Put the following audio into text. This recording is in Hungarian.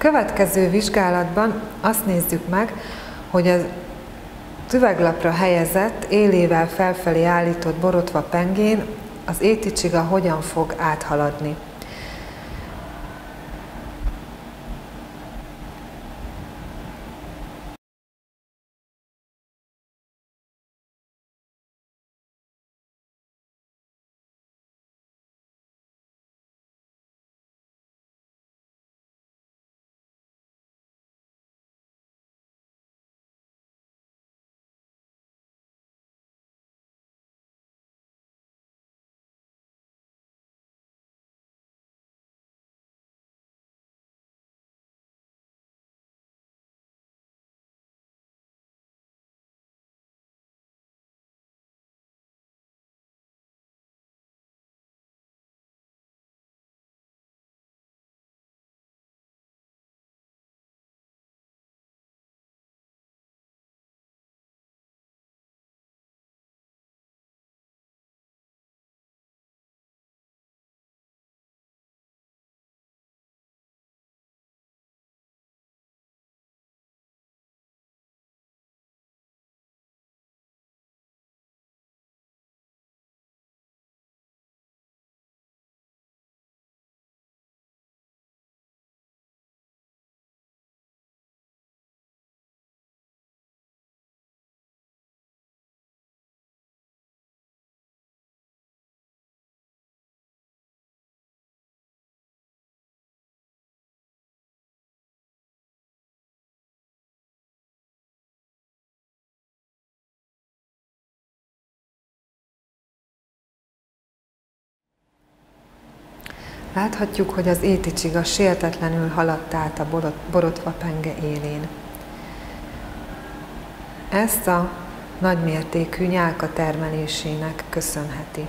következő vizsgálatban azt nézzük meg, hogy az üveglapra helyezett, élével felfelé állított borotva pengén az éticsiga hogyan fog áthaladni. Láthatjuk, hogy az éticsiga sértetlenül haladt át a borotva penge élén. Ezt a nagymértékű nyálka termelésének köszönheti.